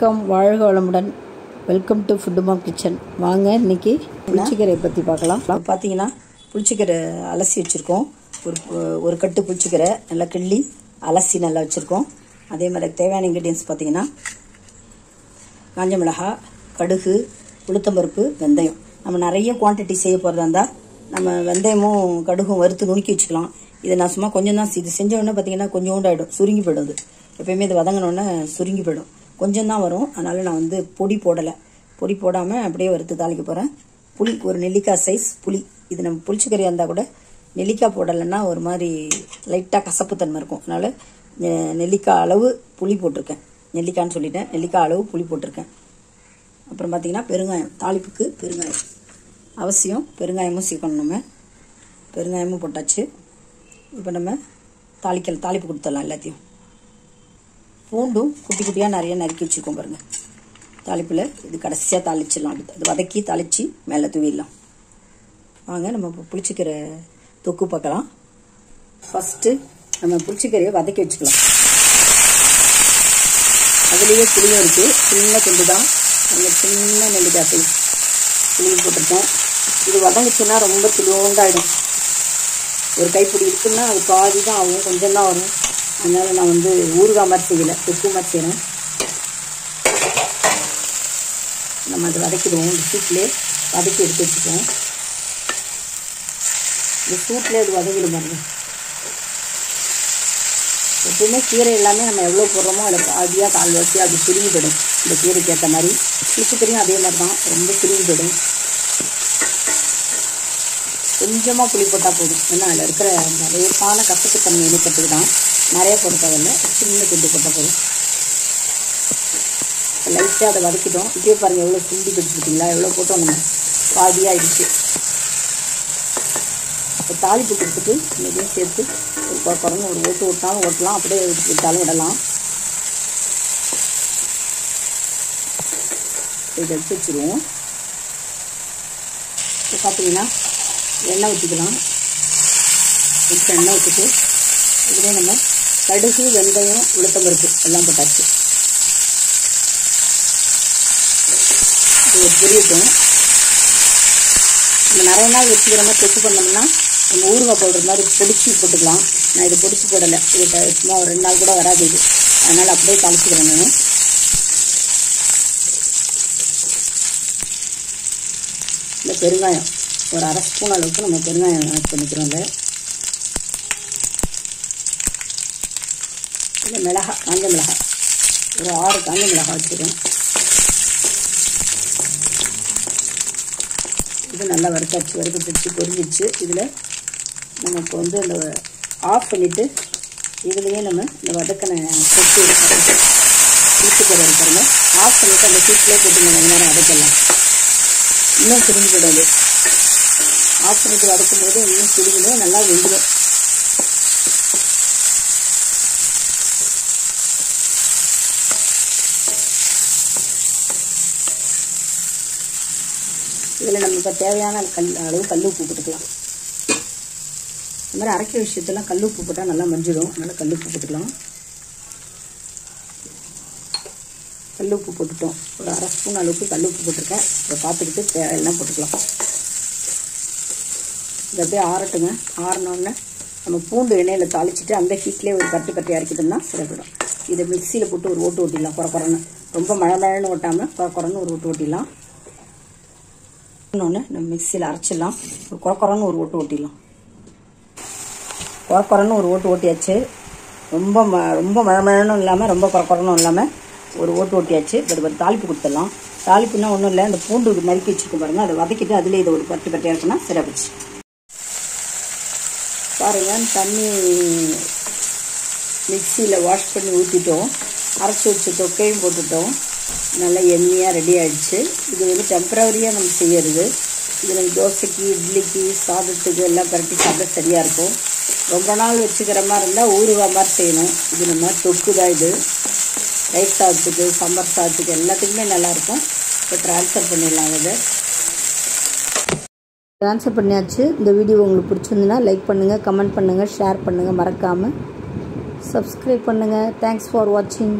வணக்கம் வாழ்க வளமுடன். வெல்கம் டு ஃபுட்டுமா கிச்சன் வாங்க இன்றைக்கி புளிச்சிக்கீரையை பற்றி பார்க்கலாம். பார்த்தீங்கன்னா புளிச்சிக்கீரை அலசி வச்சுருக்கோம். ஒரு ஒரு கட்டு புளிச்சக்கீரை நல்லா கிள்ளி அலசி நல்லா வச்சுருக்கோம். அதே மாதிரி தேவையான இன்க்ரீடியன்ஸ் பார்த்தீங்கன்னா காஞ்ச மிளகா கடுகு உளுத்தம்பருப்பு வெந்தயம். நம்ம நிறைய குவான்டிட்டி செய்ய போகிறதா இருந்தால் நம்ம வெந்தயமும் கடுகும் வறுத்து நுணுக்கி வச்சுக்கலாம். இதை நான் சும்மா கொஞ்சம் தான் இது செஞ்ச உடனே பார்த்தீங்கன்னா கொஞ்சோண்டு ஆகிடும் சுருங்கி போயிடும் அது. எப்பயுமே இது வதங்கினோடனே சுருங்கி போயிடும். கொஞ்சம் தான் வரும். அதனால் நான் வந்து பொடி போடலை. பொடி போடாமல் அப்படியே வறுத்து தாளிக்க போகிறேன் புளி ஒரு நெல்லிக்காய் சைஸ் புளி. இது நம்ம புளிச்சக்கறியாக இருந்தால் கூட நெல்லிக்காய் போடலைன்னா ஒரு மாதிரி லைட்டாக கசப்புத்தன்மை இருக்கும். அதனால் நெ- நெல்லிக்காய் அளவு புளி போட்டிருக்கேன். நெல்லிக்காய்னு சொல்லிட்டேன். நெல்லிக்காய் அளவு புளி போட்டிருக்கேன். அப்புறம் பார்த்தீங்கன்னா பெருங்காயம். தாளிப்புக்கு பெருங்காயம். அவசியம் பெருங்காயமும் சீக்கணும் நம்ம. பெருங்காயமும் போட்டாச்சு. இப்போ நம்ம தாளிக்கல் தாளிப்பு கொடுத்துடலாம் எல்லாத்தையும். பூண்டும் குட்டி குட்டியாக நிறைய நறுக்கி வச்சுருக்கோம் பாருங்கள் தாளிப்பில் இது கடைசியாக தாளிச்சிடலாம். அடுத்து அது வதக்கி தாளித்து மேலே தூவிடலாம். வாங்க நம்ம இப்போ புளிச்சிக்கிற தொக்கு பார்க்கலாம். ஃபஸ்ட்டு நம்ம புளிச்சிக்கரையை வதக்கி வச்சுக்கலாம். அதுலேயே புளியும் இருக்குது சின்ன துண்டு தான். நம்ம சின்ன நெல்லிக்காய் சைஸ் புளியும் போட்டிருக்கோம். இது வதங்குச்சுன்னா ரொம்ப துளியோண்டாயிடும் ஒரு கைப்பிடி இருக்குன்னா அது பாதி தான் ஆகும். கொஞ்சம் தான் வரும். அதனால் நான் வந்து ஊறுகாய் மாதிரி செய்யலை தொக்கு மாதிரி செய்கிறேன் நம்ம அதை வதக்கிடுவோம். இந்த சூட்லேயே வதக்கி எடுத்து வச்சுக்குவோம். இந்த சூட்லேயே அது வதக்கிடும் பாருங்க. எப்பவுமே கீரை எல்லாமே நம்ம எவ்வளோ போடுறோமோ அதில் பாதியாக கால் வச்சு அது சுருங்கி போயிடும். இந்த கீரைக்கு ஏற்ற மாதிரி. புளிச்சக்கறியும் அதே மாதிரி தான். ரொம்ப சுருங்கி போயிடும். கொஞ்சமாக புளி போட்டால் போதும். ஏன்னா அதில் இருக்கிற அந்த லேசான கசப்புத்தன்மை இணைக்கிறதுக்கு தான். நிறைய போட தேவையில்ல சின்ன துண்டு போட்டால் போதும். லைட்டாக அதை வதக்கிட்டோம். இப்படியே பாருங்கள் எவ்வளோ சுண்டி பிடிச்சிருக்கீங்களா எவ்வளோ போட்டோம் நம்ம. பாதியாகிடுச்சு இப்போ தாளிப்பு கொடுத்துட்டு இதையும் சேர்த்து ஒரு கொ- ஒரு ஓட்டு ஓட்டினாலும் ஓட்டலாம். அப்படியே விட்டாலும் விடலாம். இதை எடுத்து வச்சுருவோம். இப்போ பார்த்தீங்கன்னா எண்ணெய் ஊற்றிக்கலாம் கொஞ்சம் எண்ணெய் ஊற்றிட்டு இதுலேயே நம்ம கடுகு வெந்தயம் உளுத்தம்பருப்பு எல்லாம் போட்டாச்சு. இது புரியட்டும் நம்ம நிறைய நாள் வச்சுக்கிற மாதிரி தொட்டு பண்ணோம்னா நம்ம ஊறுகாய் போடுற மாதிரி பொடிச்சு போட்டுக்கலாம். நான் இது பொடிச்சு போடலை. இது சும்மா ஒரு ரெண்டு நாள் கூட வராது இது. அதனால் அப்படியே தாளிச்சுக்கிறேன் நான். இந்த பெருங்காயம். ஒரு அரை ஸ்பூன் அளவுக்கு நம்ம பெருங்காயம் ஆட் பண்ணிக்கிறோம் இல்லை இல்லை மிளகாய் காஞ்ச மிளகா ஒரு ஆறு காஞ்ச மிளகா வச்சுக்கிறோம் இது நல்லா வறுத்தாச்சு வறுத்துச்சு பொரிஞ்சிச்சு இதில் நமக்கு வந்து அந்த ஆஃப் பண்ணிவிட்டு இதுலேயே நம்ம இந்த வதக்கின கொத்து இழுத்துக்கிற இருக்கிறோங்க ஆஃப் பண்ணிவிட்டு அந்த சீட்லேயே போட்டு நம்ம நேரம் வதக்கலாம். இன்னும் சுருங்கி ஆஃப் பண்ணிட்டு வதக்கும் போது இன்னும் சுருங்கிடும் நல்லா வெந்துடும். இதில் நம்ம இப்போ தேவையான கல் அளவு கல் உப்பு போட்டுக்கலாம். இந்த மாதிரி அரைக்கிற விஷயத்தெல்லாம் கல் உப்பு போட்டால் நல்லா மஞ்சிடும். அதனால் கல் உப்பு போட்டுக்கலாம். கல் உப்பு போட்டுட்டோம். ஒரு அரை ஸ்பூன் அளவுக்கு கல் உப்பு போட்டிருக்கேன். இதை பார்த்துக்கிட்டு தேவையெல்லாம் போட்டுக்கலாம். இது அப்படியே ஆறட்டுங்க. ஆறினோடனே நம்ம பூண்டு எண்ணெயில் தாளிச்சிட்டு அந்த ஹீட்லேயே ஒரு கட்டு கட்டி அரைக்கிட்டோம்னா சிறப்பிடும் இதை மிக்சியில் போட்டு ஒரு ஓட்டு ஓட்டிடலாம். குறை குறைன்னு. ரொம்ப மழை மழைன்னு ஓட்டாமல் குறை குறைன்னு ஒரு ஓட்டு ஓட்டிடலாம். இன்னொன்று நம்ம மிக்சியில் அரைச்சிடலாம். ஒரு குறை குறைன்னு ஒரு ஓட்டு ஓட்டிடலாம். குறை குறைன்னு ஒரு ஓட்டு ஓட்டியாச்சு. ரொம்ப ம ரொம்ப மழை மழைனும் இல்லாமல் ரொம்ப குறை குறைனும் இல்லாமல் ஒரு ஓட்டு ஓட்டியாச்சு. பட் ஒரு தாளிப்பு கொடுத்துடலாம். தாளிப்புனா ஒன்றும் இல்லை. அந்த பூண்டு நறுக்கி வச்சுருக்கோம் பாருங்கள் அதை வதக்கிட்டு அதில் இதை ஒரு பட்டு கட்டியாக இருக்குன்னா சிறப்பிச்சு பாருங்கள் தண்ணி மிக்சியில் வாஷ் பண்ணி ஊற்றிட்டோம் அரைச்சி வச்ச தொக்கையும் போட்டுட்டோம். நல்லா எண்ணெயாக ரெடி ஆகிடுச்சு இது வந்து டெம்பரவரியாக நம்ம செய்யறது. இது நம்ம தோசைக்கு இட்லிக்கு சாதத்துக்கு எல்லாம் பரட்டி சாப்பிட சரியாக இருக்கும். ரொம்ப நாள் வச்சுக்கிற மாதிரி இருந்தால் ஊறுகாய் மாதிரி செய்யணும். இது நம்ம தொக்கு தான் இது. ரைஸ் சாதத்துக்கு சாம்பார் சாதத்துக்கு எல்லாத்துக்குமே நல்லாயிருக்கும் இப்போ ட்ரான்ஸ்ஃபர் பண்ணிடலாம் அதை. ட்ரான்ஸ்ஃபர் பண்ணியாச்சு. இந்த வீடியோ உங்களுக்கு பிடிச்சிருந்துன்னா லைக் பண்ணுங்கள் கமெண்ட் பண்ணுங்கள் ஷேர் பண்ணுங்கள் மறக்காமல் சப்ஸ்கிரைப் பண்ணுங்கள் தேங்க்ஸ் ஃபார் வாட்சிங்